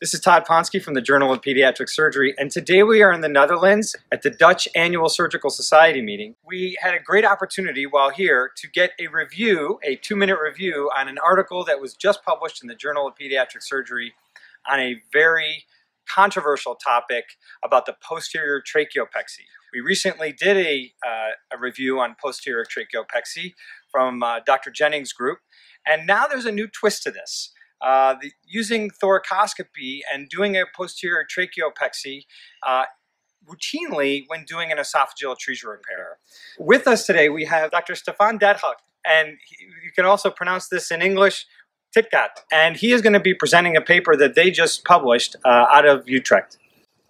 This is Todd Ponsky from the Journal of Pediatric Surgery, and today we are in the Netherlands at the Dutch Annual Surgical Society meeting. We had a great opportunity while here to get a review, a two-minute review, on an article that was just published in the Journal of Pediatric Surgery on a very controversial topic about the posterior tracheopexy. We recently did a, uh, a review on posterior tracheopexy from uh, Dr. Jennings' group, and now there's a new twist to this. Uh, the, using thoracoscopy and doing a posterior tracheopexy uh, routinely when doing an esophageal atresia repair. With us today, we have Dr. Stefaan Tytgat, and he, you can also pronounce this in English, Tytgat. And he is going to be presenting a paper that they just published uh, out of Utrecht.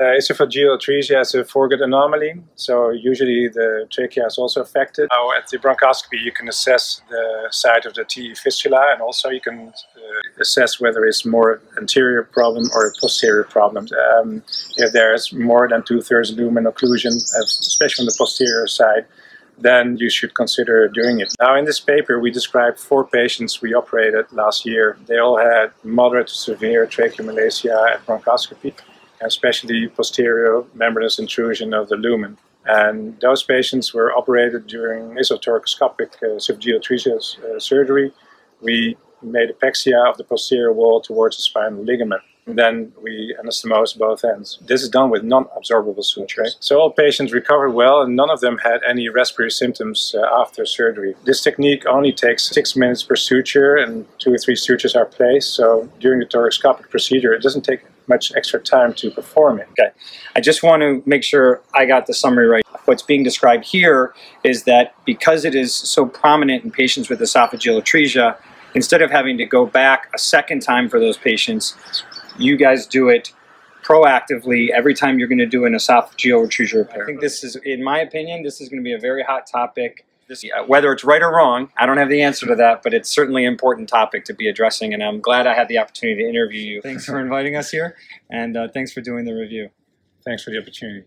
Uh, esophageal atresia is a foregut anomaly, so usually the trachea is also affected. Now, at the bronchoscopy, you can assess the site of the TE fistula, and also you can uh, assess whether it's more anterior problem or a posterior problem. Um, if there's more than two-thirds lumen occlusion, especially on the posterior side, then you should consider doing it. Now, in this paper, we described four patients we operated last year. They all had moderate to severe tracheomalacia at bronchoscopy especially posterior membranous intrusion of the lumen. And those patients were operated during esothoracoscopic uh, uh, surgery. We made apexia of the posterior wall towards the spinal ligament. And then we anastomose both ends. This is done with non-absorbable sutures. So all patients recovered well and none of them had any respiratory symptoms uh, after surgery. This technique only takes six minutes per suture and two or three sutures are placed. So during the thoracoscopic procedure, it doesn't take much extra time to perform it. Okay. I just want to make sure I got the summary right. What's being described here is that because it is so prominent in patients with esophageal atresia, instead of having to go back a second time for those patients, you guys do it proactively every time you're going to do an esophageal atresia repair. I think this is, in my opinion, this is going to be a very hot topic. This, whether it's right or wrong, I don't have the answer to that, but it's certainly an important topic to be addressing, and I'm glad I had the opportunity to interview you. Thanks for inviting us here, and uh, thanks for doing the review. Thanks for the opportunity.